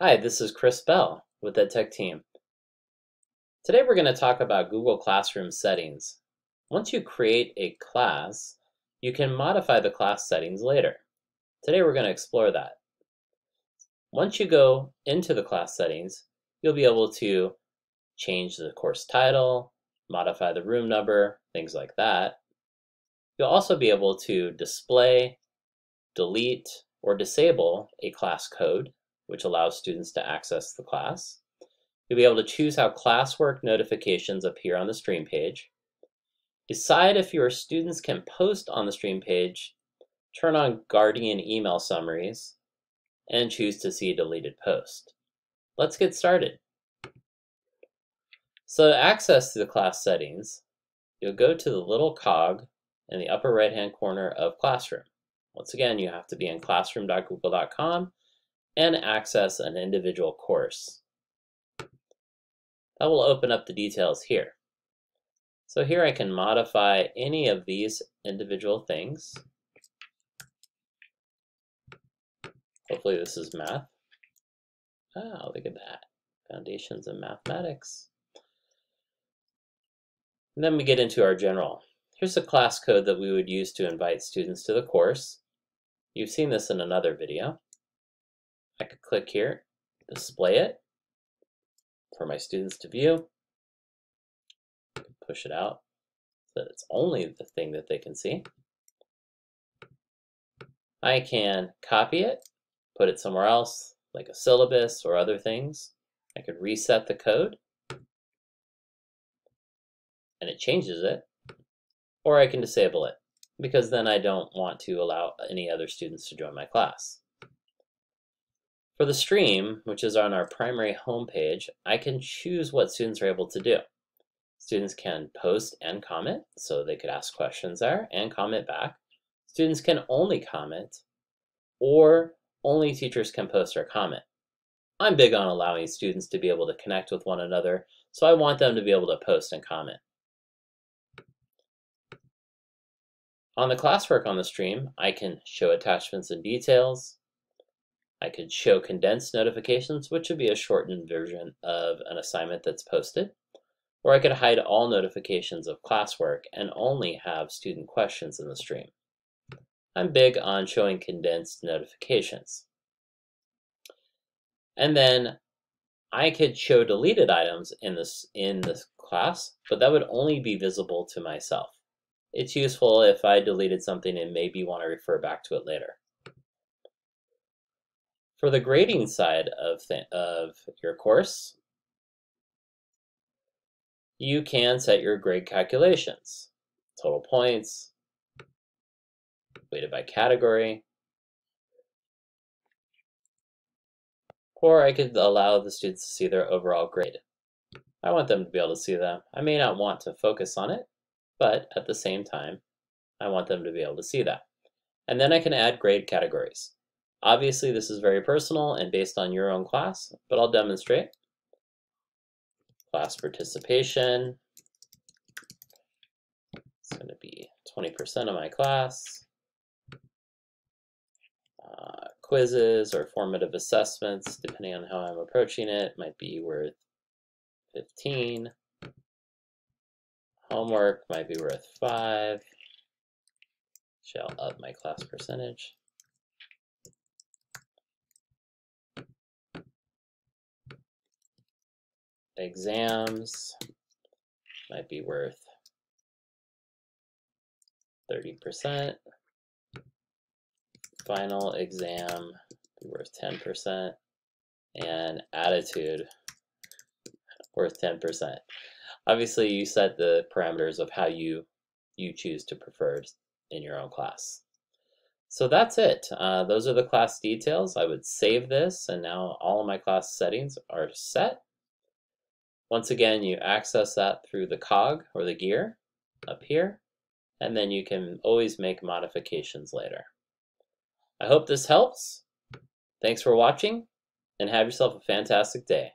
Hi, this is Chris Bell with EdTech Team. Today we're going to talk about Google Classroom settings. Once you create a class, you can modify the class settings later. Today we're going to explore that. Once you go into the class settings, you'll be able to change the course title, modify the room number, things like that. You'll also be able to display, delete, or disable a class code which allows students to access the class. You'll be able to choose how classwork notifications appear on the stream page. Decide if your students can post on the stream page, turn on Guardian email summaries, and choose to see a deleted post. Let's get started. So to access the class settings, you'll go to the little cog in the upper right hand corner of Classroom. Once again, you have to be in classroom.google.com and access an individual course. That will open up the details here. So here I can modify any of these individual things. Hopefully this is math. Oh, look at that. Foundations of Mathematics. And then we get into our general. Here's a class code that we would use to invite students to the course. You've seen this in another video. I could click here, display it for my students to view, push it out so that it's only the thing that they can see. I can copy it, put it somewhere else, like a syllabus or other things. I could reset the code, and it changes it, or I can disable it, because then I don't want to allow any other students to join my class. For the stream, which is on our primary home page, I can choose what students are able to do. Students can post and comment, so they could ask questions there and comment back. Students can only comment, or only teachers can post or comment. I'm big on allowing students to be able to connect with one another, so I want them to be able to post and comment. On the classwork on the stream, I can show attachments and details, I could show condensed notifications, which would be a shortened version of an assignment that's posted. Or I could hide all notifications of classwork and only have student questions in the stream. I'm big on showing condensed notifications. And then I could show deleted items in this in this class, but that would only be visible to myself. It's useful if I deleted something and maybe want to refer back to it later. For the grading side of, of your course, you can set your grade calculations. Total points, weighted by category, or I could allow the students to see their overall grade. I want them to be able to see that. I may not want to focus on it, but at the same time, I want them to be able to see that. And then I can add grade categories. Obviously, this is very personal and based on your own class, but I'll demonstrate. Class participation. It's going to be 20% of my class. Uh, quizzes or formative assessments, depending on how I'm approaching it, might be worth 15. Homework might be worth 5. Shall up my class percentage. Exams might be worth 30%. Final exam be worth 10%. And attitude worth 10%. Obviously, you set the parameters of how you, you choose to prefer in your own class. So that's it. Uh, those are the class details. I would save this, and now all of my class settings are set. Once again, you access that through the cog or the gear up here, and then you can always make modifications later. I hope this helps. Thanks for watching, and have yourself a fantastic day.